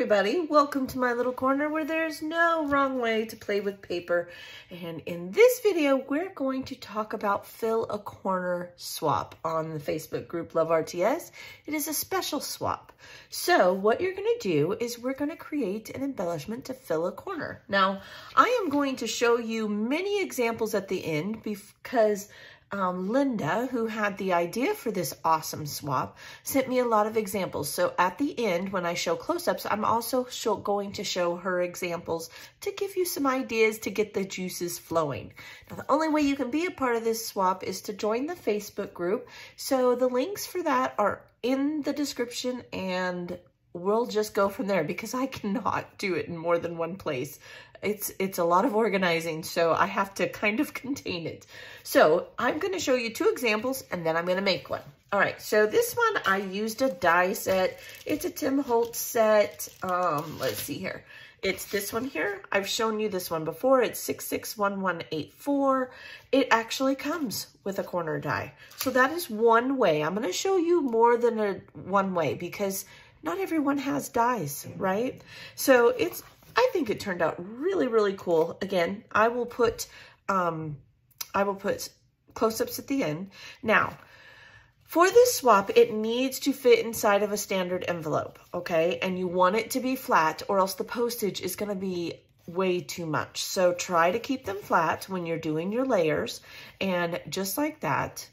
everybody. Welcome to my little corner where there's no wrong way to play with paper. And in this video, we're going to talk about fill a corner swap on the Facebook group Love RTS. It is a special swap. So what you're gonna do is we're gonna create an embellishment to fill a corner. Now, I am going to show you many examples at the end because um, Linda, who had the idea for this awesome swap, sent me a lot of examples. So at the end, when I show close-ups, I'm also show, going to show her examples to give you some ideas to get the juices flowing. Now, the only way you can be a part of this swap is to join the Facebook group. So the links for that are in the description and we'll just go from there because I cannot do it in more than one place. It's, it's a lot of organizing, so I have to kind of contain it. So I'm going to show you two examples and then I'm going to make one. All right, so this one I used a die set. It's a Tim Holtz set. Um, let's see here. It's this one here. I've shown you this one before. It's 661184. It actually comes with a corner die. So that is one way. I'm going to show you more than a one way because not everyone has dies, right? So it's, I think it turned out really, really cool. Again, I will put, um, I will put close-ups at the end. Now, for this swap, it needs to fit inside of a standard envelope, okay? And you want it to be flat or else the postage is gonna be way too much. So try to keep them flat when you're doing your layers. And just like that,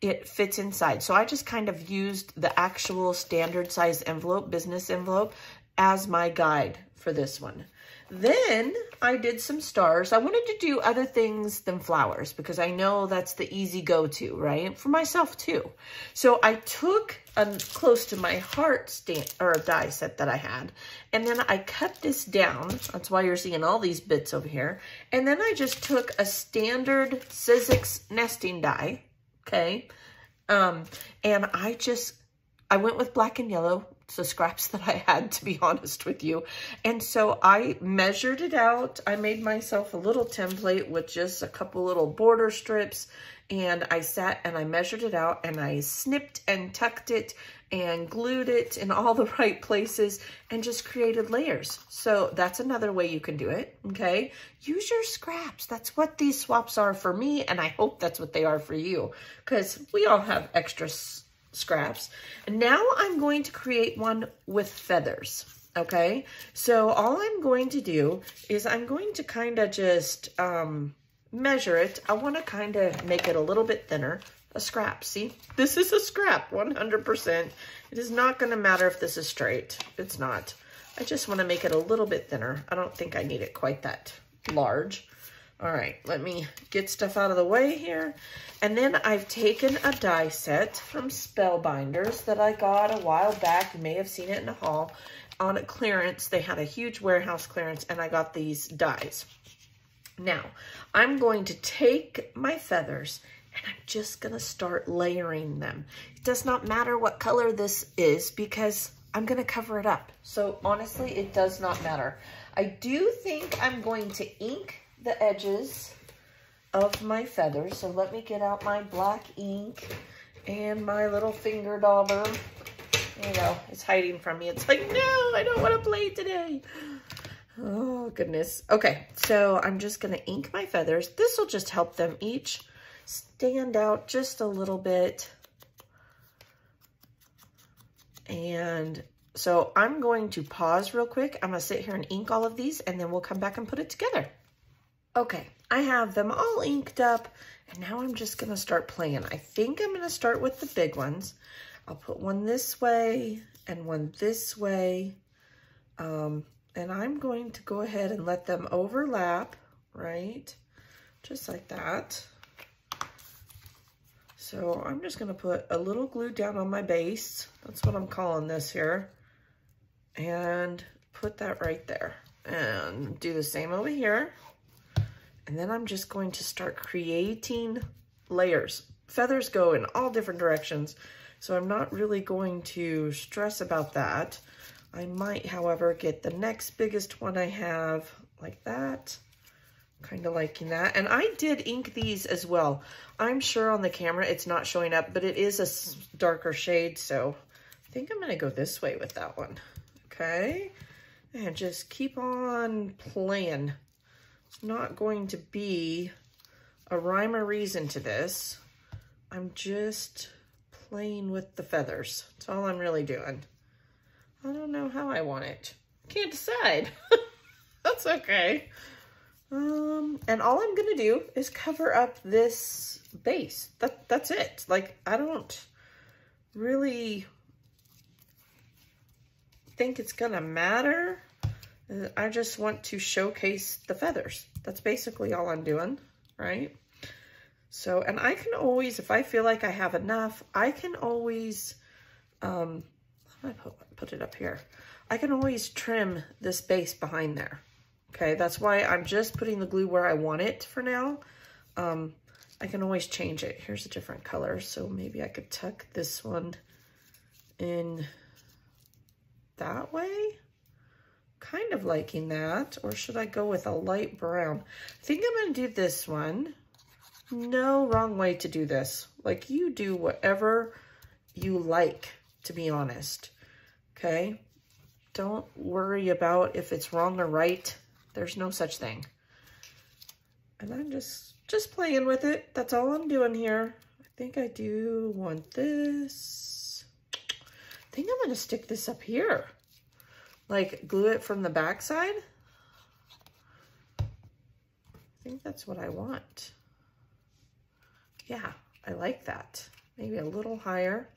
it fits inside. So I just kind of used the actual standard size envelope, business envelope, as my guide for this one. Then I did some stars. I wanted to do other things than flowers because I know that's the easy go-to, right? For myself too. So I took a close to my heart stamp or die set that I had, and then I cut this down. That's why you're seeing all these bits over here. And then I just took a standard Sizzix nesting die, okay? Um, and I just, I went with black and yellow, the scraps that I had, to be honest with you. And so I measured it out. I made myself a little template with just a couple little border strips. And I sat and I measured it out and I snipped and tucked it and glued it in all the right places and just created layers. So that's another way you can do it, okay? Use your scraps. That's what these swaps are for me, and I hope that's what they are for you because we all have extra scraps. And now I'm going to create one with feathers, okay? So all I'm going to do is I'm going to kind of just um, measure it. I want to kind of make it a little bit thinner. A scrap, see? This is a scrap, 100%. It is not going to matter if this is straight. It's not. I just want to make it a little bit thinner. I don't think I need it quite that large. All right, let me get stuff out of the way here. And then I've taken a die set from Spellbinders that I got a while back. You may have seen it in the haul. On a clearance, they had a huge warehouse clearance, and I got these dies. Now, I'm going to take my feathers and I'm just gonna start layering them. It does not matter what color this is because I'm gonna cover it up. So honestly, it does not matter. I do think I'm going to ink the edges of my feathers. So let me get out my black ink and my little finger dauber. You know, it's hiding from me. It's like, no, I don't want to play today. Oh, goodness. Okay, so I'm just going to ink my feathers. This will just help them each stand out just a little bit. And so I'm going to pause real quick. I'm going to sit here and ink all of these, and then we'll come back and put it together. Okay, I have them all inked up, and now I'm just going to start playing. I think I'm going to start with the big ones. I'll put one this way and one this way. Um, and I'm going to go ahead and let them overlap, right? Just like that. So I'm just gonna put a little glue down on my base. That's what I'm calling this here. And put that right there. And do the same over here. And then I'm just going to start creating layers. Feathers go in all different directions, so I'm not really going to stress about that. I might, however, get the next biggest one I have like that, kind of liking that. And I did ink these as well. I'm sure on the camera it's not showing up, but it is a darker shade, so I think I'm going to go this way with that one. Okay, and just keep on playing. It's not going to be a rhyme or reason to this. I'm just playing with the feathers. That's all I'm really doing. I don't know how I want it. Can't decide. That's okay. Um, and all I'm to do is cover up this base. That, that's it. Like, I don't really think it's to matter. I just want to showcase the feathers. That's basically all I'm doing, right? So, and I can always, if I feel like I have enough, I can always, um, I put, put it up here. I can always trim this base behind there. Okay, that's why I'm just putting the glue where I want it for now. Um, I can always change it. Here's a different color, so maybe I could tuck this one in that way. Kind of liking that, or should I go with a light brown? I think I'm gonna do this one no wrong way to do this. Like you do whatever you like, to be honest. Okay? Don't worry about if it's wrong or right. There's no such thing. And I'm just, just playing with it. That's all I'm doing here. I think I do want this. I think I'm to stick this up here. Like glue it from the back side. I think that's what I want. Yeah, I like that. Maybe a little higher.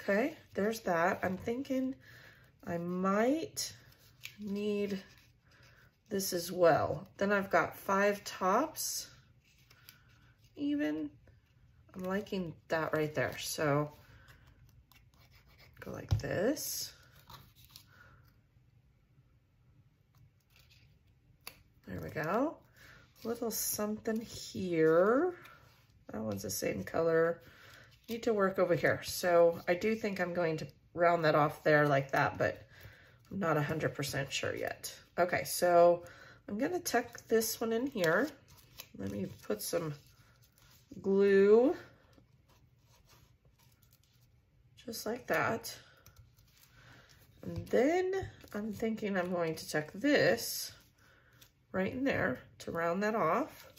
Okay, there's that. I'm thinking I might need this as well. Then I've got five tops even. I'm liking that right there. So go like this. There we go. Little something here. That one's the same color. Need to work over here. So I do think I'm going to round that off there like that, but not 100% sure yet. Okay, so I'm gonna tuck this one in here. Let me put some glue, just like that. And then I'm thinking I'm going to tuck this right in there to round that off.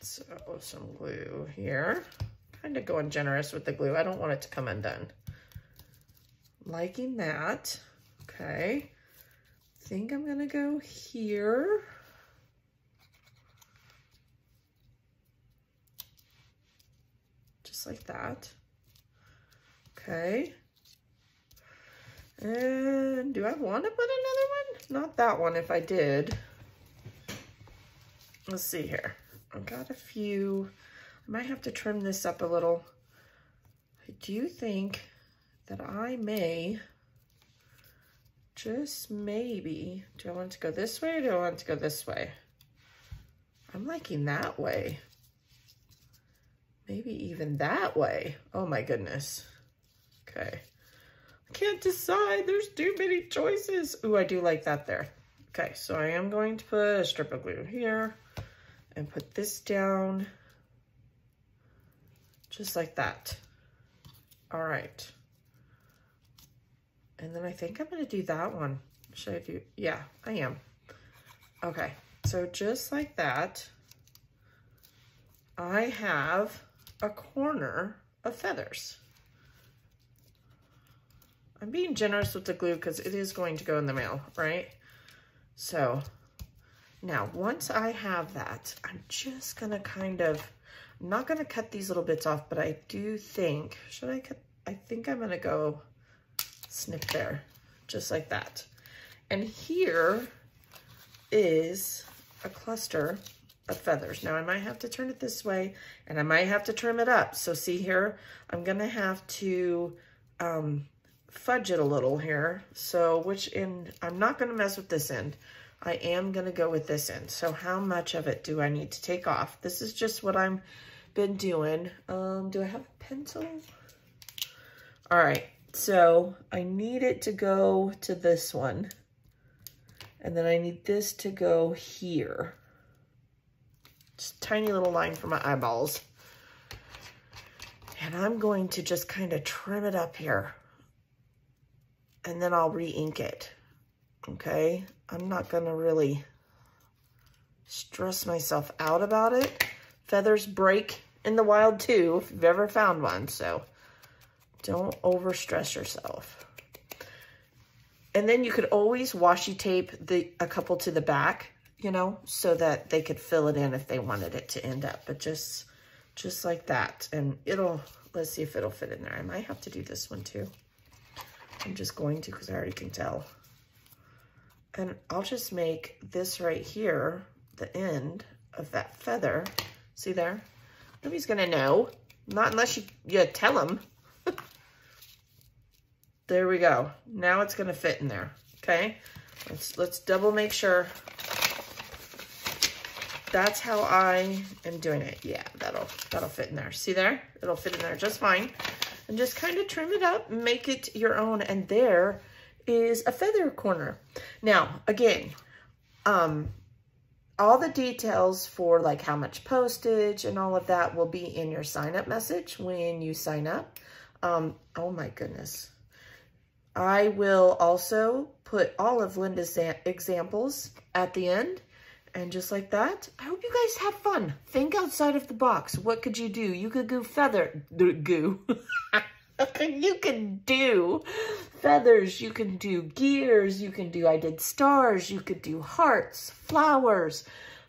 So some glue here. Kind of going generous with the glue. I don't want it to come undone. Liking that. Okay. think I'm going to go here. Just like that. Okay. And do I want to put another one? Not that one if I did. Let's see here. I've got a few. I might have to trim this up a little. I do think that I may just maybe, do I want to go this way or do I want to go this way? I'm liking that way. Maybe even that way. Oh my goodness. Okay. I can't decide. There's too many choices. Ooh, I do like that there. Okay, so I am going to put a strip of glue here and put this down just like that. All right. And then I think I'm gonna do that one. Should I do, yeah, I am. Okay, so just like that, I have a corner of feathers. I'm being generous with the glue because it is going to go in the mail, right? So now, once I have that, I'm just gonna kind of, I'm not gonna cut these little bits off, but I do think, should I cut, I think I'm gonna go snip there, just like that. And here is a cluster of feathers. Now I might have to turn it this way and I might have to trim it up. So see here, I'm gonna have to um, fudge it a little here. So which end, I'm not gonna mess with this end. I am to go with this end. So how much of it do I need to take off? This is just what I've been doing. Um, do I have a pencil? All right. So I need it to go to this one. And then I need this to go here. Just tiny little line for my eyeballs. And I'm going to just kind of trim it up here. And then I'll re-ink it. Okay? I'm not going to really stress myself out about it. Feathers break in the wild too, if you've ever found one. So don't overstress yourself. And then you could always washi tape the a couple to the back, you know, so that they could fill it in if they wanted it to end up. But just, just like that. And it'll, let's see if it'll fit in there. I might have to do this one too. I'm just going to because I already can tell. And I'll just make this right here, the end of that feather. See there? Nobody's gonna know. Not unless you, you tell them. There we go. Now it's gonna fit in there, okay? Let's, let's double make sure. That's how I am doing it. Yeah, that'll, that'll fit in there. See there? It'll fit in there just fine. And just kind of trim it up, make it your own. And there is a feather corner. Now, again, um, all the details for like how much postage and all of that will be in your sign up message when you sign up. Um, oh my goodness. I will also put all of Linda's examples at the end. And just like that, I hope you guys have fun. Think outside of the box. What could you do? You could go feather, goo. you can do feathers, you can do gears, you can do, I did stars, you could do hearts, flowers.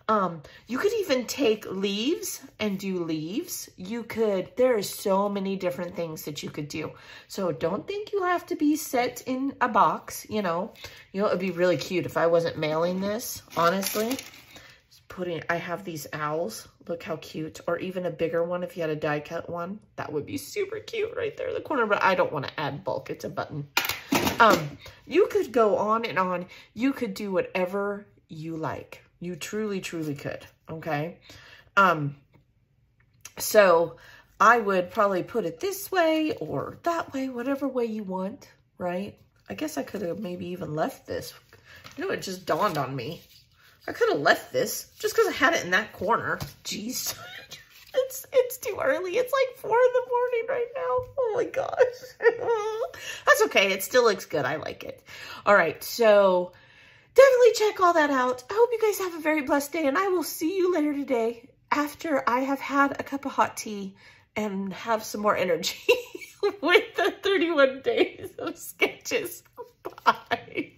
Um, you could even take leaves and do leaves. You could, there are so many different things that you could do. So don't think you have to be set in a box, you know. You know, it'd be really cute if I wasn't mailing this, honestly Just putting, I have these owls. Look how cute. Or even a bigger one if you had a die cut one. That would be super cute right there in the corner, but I don't want to add bulk. It's a button. Um, you could go on and on. You could do whatever you like. You truly, truly could. Okay. Um, so I would probably put it this way or that way, whatever way you want, right? I guess I could have maybe even left this. You know, it just dawned on me. I could have left this just because I had it in that corner. Jeez. it's it's too early. It's like 4 in the morning right now. Oh my gosh. That's okay. It still looks good. I like it. All right. So definitely check all that out. I hope you guys have a very blessed day and I will see you later today after I have had a cup of hot tea and have some more energy with the 31 days of sketches. Bye.